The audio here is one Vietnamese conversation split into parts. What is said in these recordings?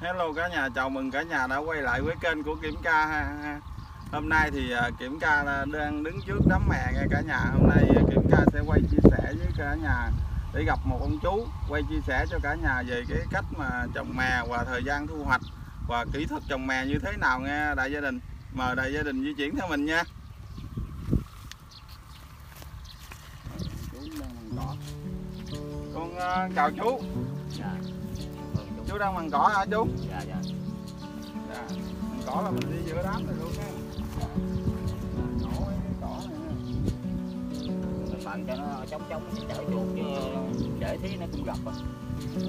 Hello cả nhà, chào mừng cả nhà đã quay lại với kênh của Kiểm Ca ha. Hôm nay thì à, Kiểm Ca đang đứng trước đám mè nha cả nhà. Hôm nay à, Kiểm Ca sẽ quay chia sẻ với cả nhà để gặp một ông chú quay chia sẻ cho cả nhà về cái cách mà trồng mè và thời gian thu hoạch và kỹ thuật trồng mè như thế nào nghe đại gia đình. Mời đại gia đình di chuyển theo mình nha. Con à, chào chú, dạ chú. đang bằng cỏ hả chú? Dạ, dạ. Dạ, bằng cỏ là mình đi giữa đám này luôn. Mình bằng cho nó chống chống chở chuột chứ để thí nó cũng gặp à.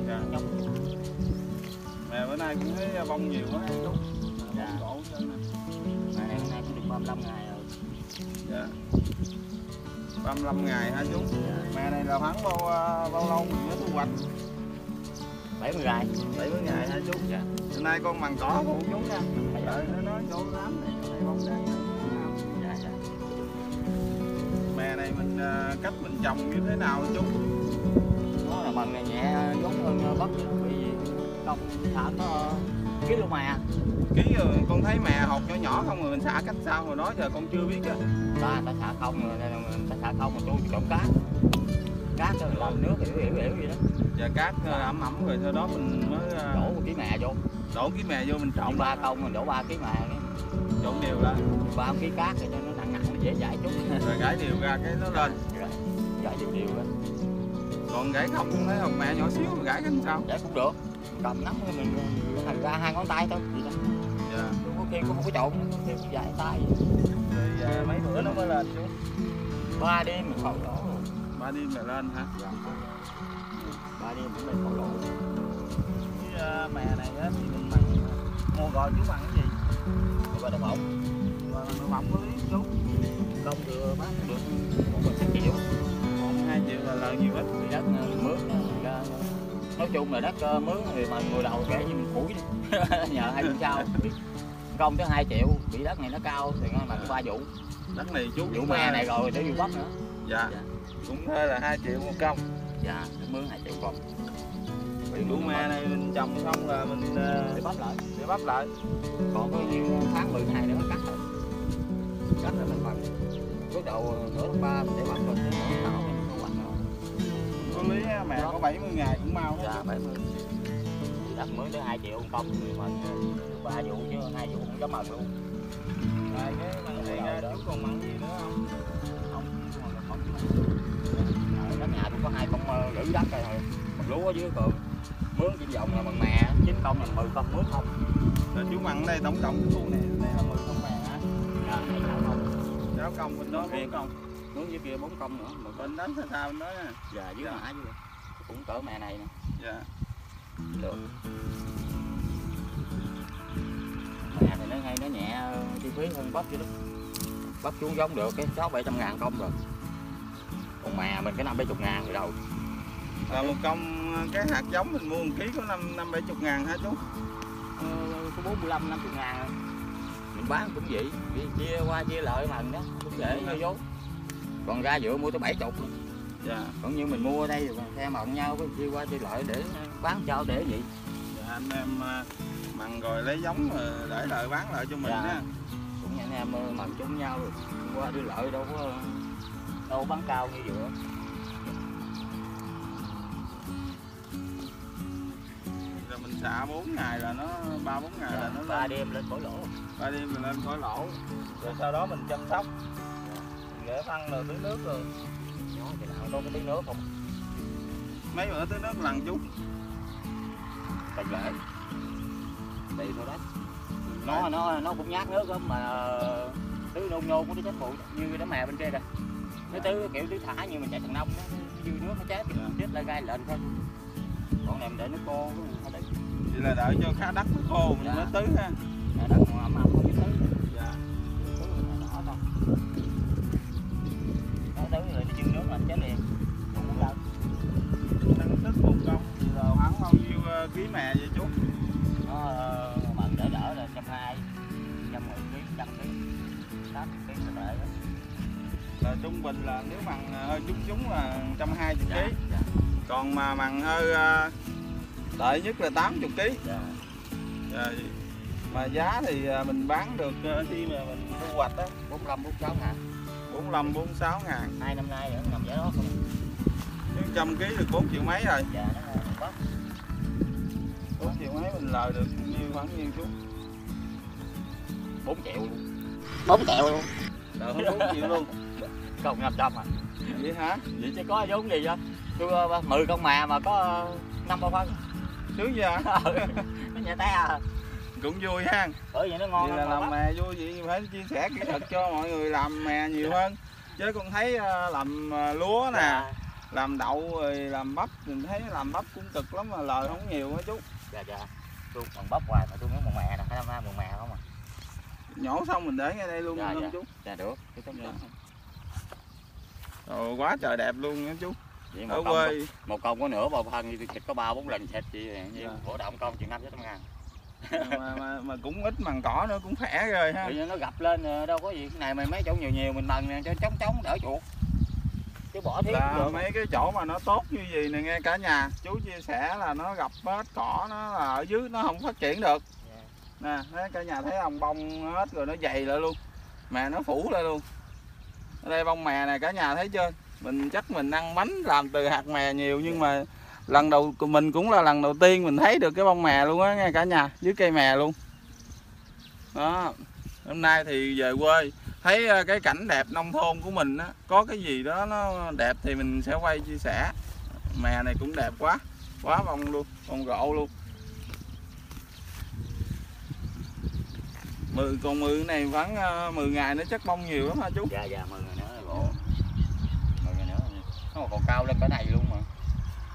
Dạ. Chống. Mẹ bữa nay cũng thấy bông nhiều quá chú. Dạ. Cổ này hôm nay cũng được 35 ngày rồi. Dạ. 35 ngày hả chú? Dạ. Mẹ này là khoảng bao à, bao lâu mình mới thu hoạch? 70 ngày. 70 ngày hả chú? Dạ. Hôm nay con bằng cỏ phụ chú nha. Đợi nó nói chỗ đám này, chỗ này bông đang Dạ, dạ. Mẹ này mình à, cách mình trồng như thế nào chú? Nó là bằng này nhẹ giống hơn bắp chứ vì công thả có ký lô mà Ký rồi con thấy mẹ hột nhỏ nhỏ không rồi mình xả cách sao hồi đó giờ con chưa biết á. ta ta xả không rồi ta xả không mà tôi trộm cá cá cho làm nước hiểu hiểu hiểu gì đó Giờ cát à, ẩm ẩm rồi sau đó mình mới à, đổ một ký mè vô. đổ cái mè vô mình trộn ba công mình đổ ba ký mè trộn đều lại. Ba ký cát rồi cho nó nặng nặng dễ dãi chút. Rồi gãi đều ra cái nó lên. Gãi đều đều lên còn gãy không thấy hồng mẹ nhỏ xíu mà gãy cái làm sao? Để cũng được. Cầm nắm thì mình thành ra hai ngón tay thôi. Vậy đó. Dạ. Có khi cũng không có trộn cũng giải tay à, mấy bữa nó mới lên chú ba đêm mình khẩu lỗ ba đêm là lên hả ba đêm cũng lên khẩu lỗ cái à, mè này á thì mình bằng mua gọi chú bằng cái gì? Rồi đậu bọng và nó bọng có lý chú công đưa bán được. Một sáu triệu còn hai triệu là lợi nhiều ít thì đất ờ, mướn ờ, ra nói chung là đất ờ, mướn thì mà người đầu kể như mình củi nhờ hai sau công tới 2 triệu bị đất này nó cao thì nó bằng ba vụ. Đất này chú vụ me này rồi để vụ bắp nữa. Dạ. Cũng thế là hai triệu một công dạ mướn 2 triệu còn vụ me này mình trồng xong là mình à, để bắp lại. để bắp lại. Còn có nhiêu tháng 10 ngày nữa cắt rồi cắt rồi mình bằng bước đầu nửa tháng ba mình để bắp rồi tới nửa tháng mình thu hoạch rồi có lý mè có 70 ngày cũng mau hết dạ bảy mươi. Thì đất mới tới 2 triệu công thì mình ba vụ chứ hai vụ không dám mần luôn. Rồi cái bằng này ra chú còn mặn gì nữa không? Không còn là không gửi đất rồi mình lúa ở dưới cường mướn trên vòng là bằng mè chín công là mười công mướn không. Rồi chú mặn đây tổng cộng cái khu này đây là 10 công mè hả? Dạ sáu công sáu công bên đó bốn công. Mướn dưới kia bốn công nữa mà bên đánh xa xa bên đó nha dạ dưới Dạ. mã dưới. Cũng cỡ mẹ này nè. Dạ. Được. Mẹ thì nó hay nó nhẹ ờ, chi phí hơn bắp chứ đó. Bắp xuống giống được cái sáu bảy trăm ngàn công rồi. Còn mè mình cái năm bảy chục ngàn rồi đâu là một công cái hạt giống mình mua một ký có năm năm bảy chục ngàn hả chú? Ờ, có bốn mươi lăm năm chục ngàn. Mình bán cũng vậy Đi chia qua chia lợi mình đó cũng dễ vô vốn còn ra dựa mua tới bảy chục. Dạ. Còn như mình mua ở đây rồi theo mận nhau có chia qua chia lợi để bán cho để vậy. Dạ anh em à, mặn rồi lấy giống rồi để lại bán lại cho mình Dạ. á cũng như anh em ờ, mận chung nhau rồi. Qua đưa lợi đâu có đâu bán cao như dựa xả 4 ngày là nó ba bốn ngày là nó ba đêm lên khỏi lỗ. Ba đêm mình lên khỏi lỗ. Rồi sau đó mình chăm sóc. Mình để phân rồi tưới nước rồi. Nó thì nào đâu có tí nước không? Mấy bữa tưới nước lần chú tùy lễ. Tùy thôi đấy. Nó nó nó cũng nhát nước lắm mà tứ nôn nhô của nó chết bụi như đám mè bên kia kìa. Nó tứ kiểu tứ thả như mình chạy thằng nông đó dư nước nó chết Dạ. chết lại gai lên thôi. Còn này mình để nó khô cái này vậy là đợi cho khá đất nó khô mình Dạ. mới tưới ha. Đất mà ẩm ẩm không biết tứ. Dạ. Nó tứ rồi nó dư nước là chết liền. Không có đâu năng suất một công. Thì là khoảng bao nhiêu ờ, ký mè vậy chú? Nó ờ, mận đỡ đỡ là trăm hai trăm mười ký trăm ký. Tám ký là đỡ. Đó là trung bình là nếu bằng ờ, hơi trúng trúng là 120 dạ kg dạ còn mà bằng hơi ờ, tệ nhất là 80 kg dạ. Rồi. mà giá thì à, mình bán được à, khi mà mình thu hoạch á 45 46 ngàn. 45 46 ngàn. Hai năm nay nữa nằm giá đó. Không chứ trăm ký được 4 triệu mấy rồi. Dạ nó là bắp. 4 triệu mấy mình lời được nhiêu khoảng nhiêu chú 4 triệu luôn. 4 triệu luôn. Hơn 4 triệu luôn. Không 500 à. Vậy hả? Vậy chứ có giống gì vậy tôi uh, 10 con mà mà có năm bao phân sướng chưa? Ừ, nó nhẹ té à. Cũng vui ha. Bởi vì nó ngon vậy là làm mè vui vậy phải chia sẻ kỹ thuật cho mọi người làm mè nhiều hơn. Chứ con thấy à, làm à, lúa nè Dạ, làm đậu rồi làm bắp mình thấy làm bắp cũng cực lắm mà lời không nhiều á chú. Dạ dạ. Tôi còn bắp hoài mà tôi muốn một mè nè năm nay một mè không à? Nhổ xong mình để ngay đây luôn Dạ, không dạ. chú. Dạ được. Cái tấm Dạ. Ồ, quá trời đẹp luôn nha chú vậy ở một công, quê. một công có nửa bao phân thì tôi xịt có ba bốn lần xịt chị Dạ. cổ động công chừng năm trăm ngàn. Mà, mà, mà cũng ít mằn cỏ nữa cũng khỏe rồi ha. Tự nó gặp lên ờ, đâu có gì cái này mày mấy chỗ nhiều nhiều mình nè cho chống chống đỡ chuột. Chứ bỏ thiết là được. mấy cái chỗ mà nó tốt như gì nè nghe cả nhà chú chia sẻ là nó gặp hết cỏ nó là ở dưới nó không phát triển được. Dạ. nè cả nhà thấy ông bông hết rồi nó dày lại luôn. Mè nó phủ lại luôn. Ở đây bông mè này cả nhà thấy chưa mình chắc mình ăn bánh làm từ hạt mè nhiều, nhưng mà lần đầu mình cũng là lần đầu tiên mình thấy được cái bông mè luôn á nghe cả nhà, dưới cây mè luôn. Đó, hôm nay thì về quê, thấy ờ, cái cảnh đẹp nông thôn của mình á, có cái gì đó nó đẹp thì mình sẽ quay chia sẻ. Mè này cũng đẹp quá quá bông luôn, bông rộ luôn. Mười còn ờ, mười này khoảng mười 10 ngày nó chắc bông nhiều lắm hả chú? Dạ dạ mười ngày nữa là rồi nó còn cao lên cái này luôn mà.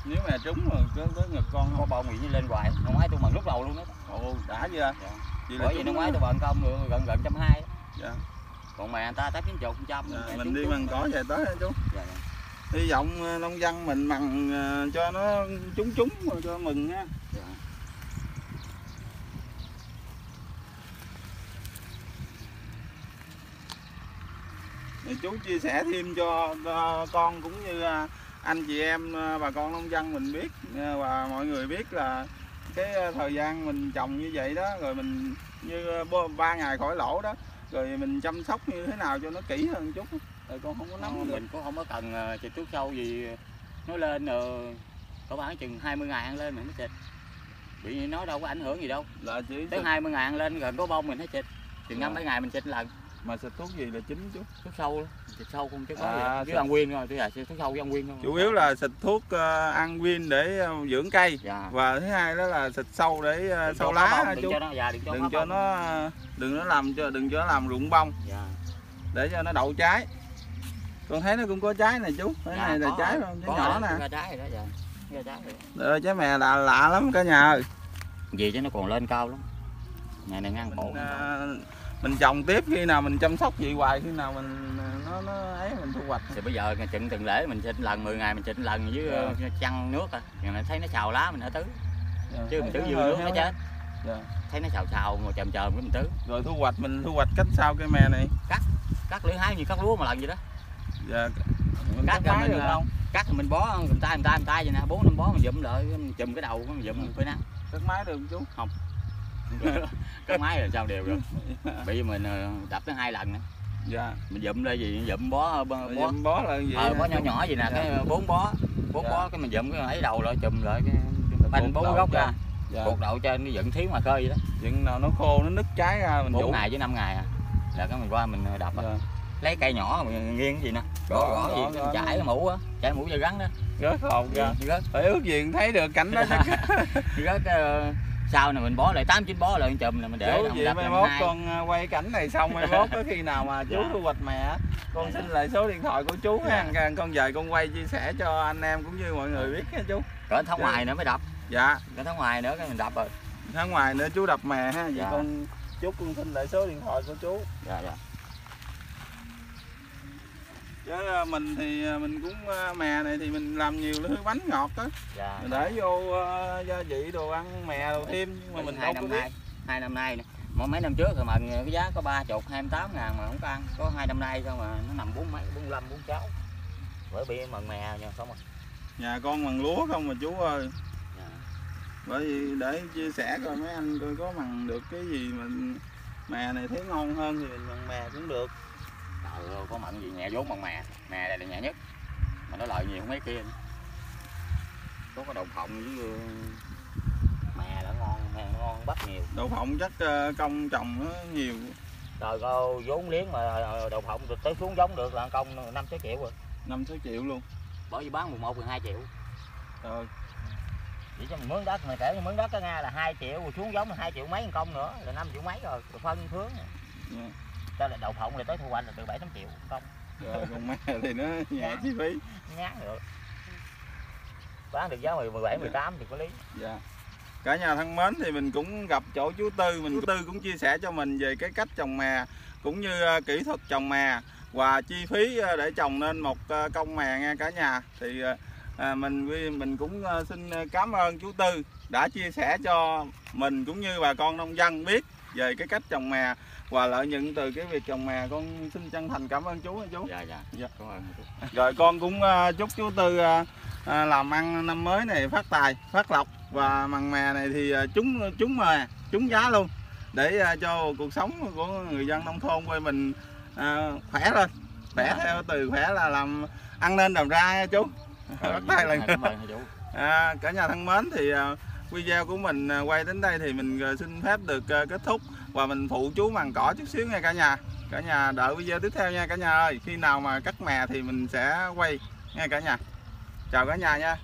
Nếu mà trúng rồi tới, tới ngực con có gì như lên hoài năm ngoái tôi mừng lúc đầu luôn đó ồ đã chưa? Dạ. vậy bởi vì năm ngoái tôi bận công được gần gần trăm hai. Dạ. còn mẹ người ta tám chín chục trăm Dạ, mình đi mần cỏ về tới chú. Dạ, dạ. hy vọng ờ, nông dân mình mần ờ, cho nó trúng trúng cho mừng ha. Dạ. Thì chú chia sẻ thêm cho ờ, con cũng như ờ, anh chị em ờ, bà con nông dân mình biết và mọi người biết là cái thời gian mình trồng như vậy đó rồi mình như ba ngày khỏi lỗ đó rồi mình chăm sóc như thế nào cho nó kỹ hơn chút rồi con không có nắm được. mình cũng không có cần xịt thuốc sâu gì nó lên rồi có khoảng chừng 20 ngàn ăn lên mình mới xịt bị nó đâu có ảnh hưởng gì đâu. Là chỉ tới 20 ngàn ăn lên gần có bông mình mới xịt chừng năm mấy ngày mình xịt lần mà xịt thuốc gì là chính chú thuốc sâu đó. xịt sâu không chứ có À, gì với ăn nguyên thôi tôi là xịt thuốc sâu với ăn nguyên thôi. Chủ yếu là xịt thuốc ờ, ăn win để ờ, dưỡng cây. Dạ. Và thứ hai đó là xịt sâu để Đừng sâu lá bông, hả đừng chú cho nó dạ đừng cho đừng cho nó đừng nó làm cho đừng cho nó làm rụng bông dạ. Để cho nó đậu trái. Con thấy nó cũng có trái này chú. Cái Dạ, này là trái rồi, không? Trái nhỏ rồi, nè. trái rồi đó dạ. Trái rồi. Ờ, trái mè lạ lạ lắm cả nhà ơi. Gì chứ nó còn lên cao lắm. Ngày này ngang cổ mình, ờ, mình trồng tiếp khi nào mình chăm sóc vậy hoài khi nào mình ờ, nó nó ấy mình thu hoạch. Thì bây giờ ngày chừng từng lễ mình xịt lần 10 ngày mình xịt lần với ờ, chăn nước à. Này thấy nó xào lá mình hãy tứ. Chứ mình tứ dư nước nó chết. Dạ. thấy nó xào xào ngồi chầm chầm cái mình tứ. Rồi thu hoạch mình thu hoạch cách sao cây mè này? Cắt lưỡi hái như cắt lúa mà lần gì đó. Dạ mình Cắt cắt mình, được ờ, không cắt thì mình bó cầm tay cầm tay cầm tay vậy nè bốn năm bó mình dụm lại mình chùm cái đầu mình dụm phơi nắng. Cắt máy được không. chú cái máy là sao đều được? Bị mình ờ, đập tới hai lần nữa. Dạ. Mình dụm lên gì? Dụm bó bó, Rồi bó. Dùm bó là gì? Ờ, bó nhỏ nhỏ gì nè Dạ. cái bốn bó. Bốn Dạ. bó cái mình dụm cái ấy đầu lại chùm lại cái banh bốn gốc ra. Dạ. cột đậu trên nó dựng thiếu mà khơi vậy đó. Chừng nào nó khô nó nứt trái ra mình bốn ngày với năm ngày à. Là cái mình qua mình đập à. dạ. lấy cây nhỏ mình nghiêng cái gì nè. Gõ Gõ, gì gõ. chải cái mũ á. Chải mũ dây gắn đó. Rớt hồn ra rớt. Phải ước gì thấy được cảnh đó. Rớt ờ, sau này mình bó lại tám chín bó lại chùm là mình để chú vậy mai mốt con à, quay cảnh này xong mai mốt có khi nào mà chú Dạ. thu hoạch á, con xin lại số điện thoại của chú ha. Dạ. con về con quay chia sẻ cho anh em cũng như mọi người biết nha chú. Cỡ tháng Dạ. ngoài nữa mới đập. Dạ. Cỡ tháng ngoài nữa cái mình đập rồi. Tháng ngoài nữa chú đập mè ha. Vậy Dạ. con chú con xin lại số điện thoại của chú. Dạ dạ chứ à, mình thì à, mình cũng à, mè này thì mình làm nhiều thứ bánh ngọt á. Dạ. Mình để vô à, gia vị đồ ăn mè đồ thêm nhưng mà mình hai năm nay hai năm nay nè. Mỗi mấy năm trước thì mà cái giá có ba chục hai mươi tám ngàn mà không có ăn. Có hai năm nay sao mà nó nằm bốn mấy bốn lăm bốn sáu. Bởi vì mần mè nha không à. Nhà con bằng lúa không mà chú ơi. Dạ. bởi vì để chia sẻ coi mấy anh coi có bằng được cái gì mình mè này thấy ngon hơn thì mình bằng mè cũng được có mận gì nhẹ vốn bằng mè mè đây là nhẹ nhất. Mà nó lợi nhiều mấy kia. Có cái đồng phộng với ờ, mè nó ngon mè nó ngon bắp nhiều. Đậu phộng chắc ờ, công trồng nó nhiều. Trời ơi vốn liếng mà ờ, đậu phộng được tới xuống giống được là công năm sáu triệu rồi. Năm sáu triệu luôn. Bởi vì bán 11 12 triệu. Trời. Chỉ cho mình mướn đất mà kể mướn đất ở Nga là 2 triệu rồi xuống giống là 2 triệu mấy công nữa là 5 triệu mấy rồi rồi phân phướng. Dạ. Cho là đậu phộng là tới thu hoạch là từ 7 8 triệu công rồi còn mè thì nó nhẹ chi phí. Ngán được. Bán được giá 10 17 18 thì có lý. Dạ. Cả nhà thân mến thì mình cũng gặp chỗ chú Tư mình chú Tư cũng chia sẻ cho mình về cái cách trồng mè cũng như ờ, kỹ thuật trồng mè và chi phí ờ, để trồng nên một ờ, công mè nha cả nhà. Thì à, mình mình cũng xin cảm ơn chú Tư đã chia sẻ cho mình cũng như bà con nông dân biết về cái cách trồng mè và lợi nhuận từ cái việc trồng mè con xin chân thành cảm ơn chú chú dạ dạ Dạ. cảm ơn chú. rồi con cũng ờ, chúc chú Tư ờ, ờ, làm ăn năm mới này phát tài, phát lộc và mằng mè này thì trúng trúng mè, trúng giá luôn để cho cuộc sống của người dân nông thôn quê mình khỏe lên. Khỏe Dạ. theo từ khỏe là làm ăn nên làm ra nha chú. Bắt tay lần ơn chú À, cả nhà thân mến thì à, video của mình à, quay đến đây thì mình à, xin phép được à, kết thúc và mình phụ chú màn cỏ chút xíu nha cả nhà. Cả nhà đợi video tiếp theo nha cả nhà ơi. Khi nào mà cắt mè thì mình sẽ quay nha cả nhà. Chào cả nhà nha.